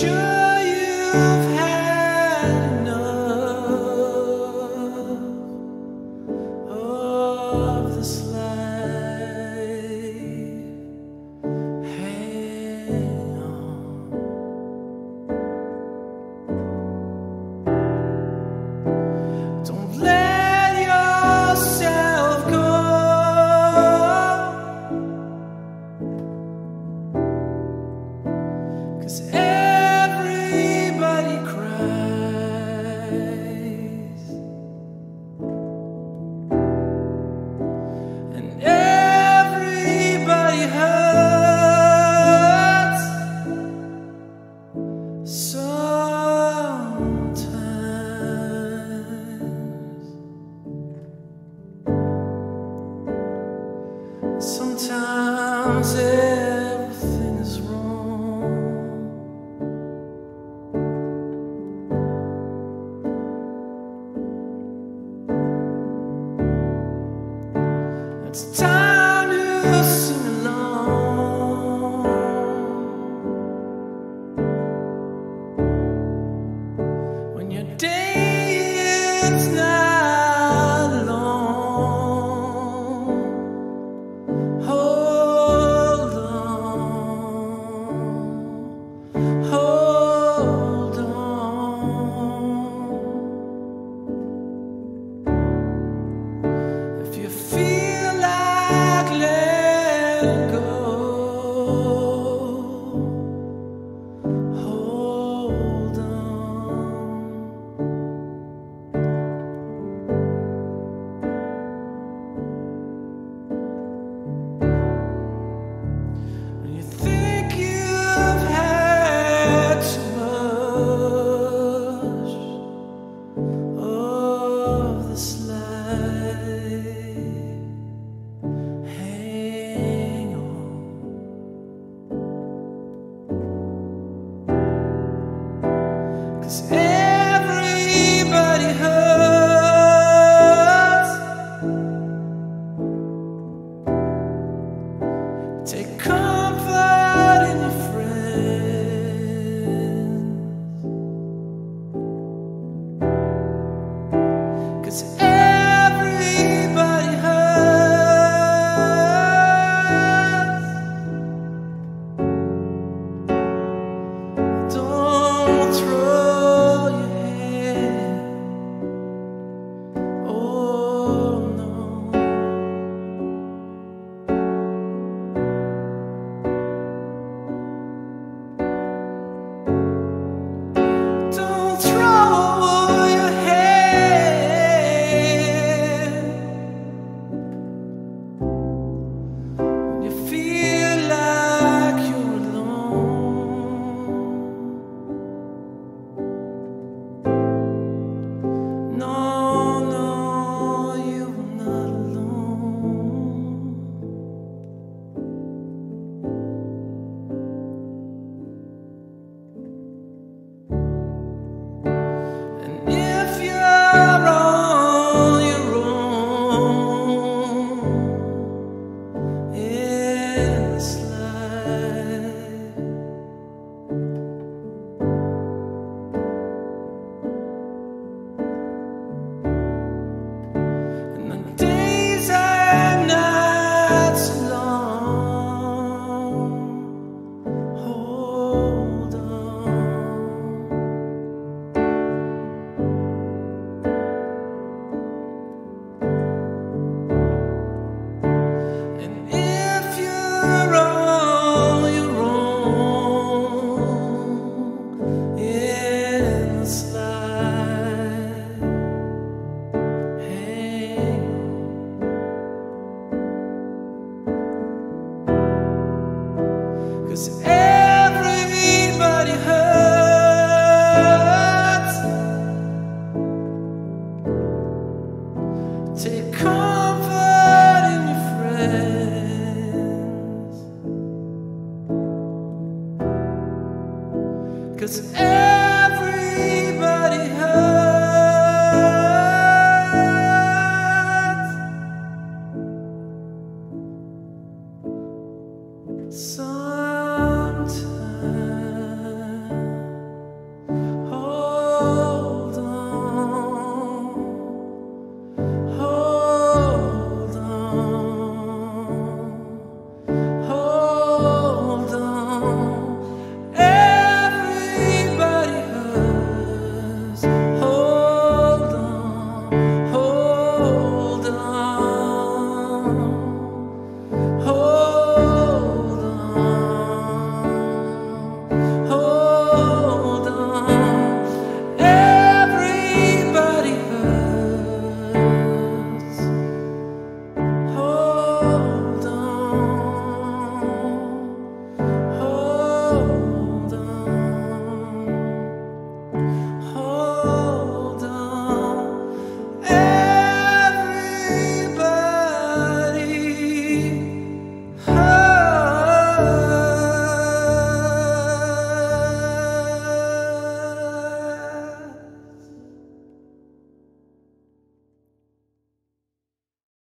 should. Everything is wrong. It's time Deus.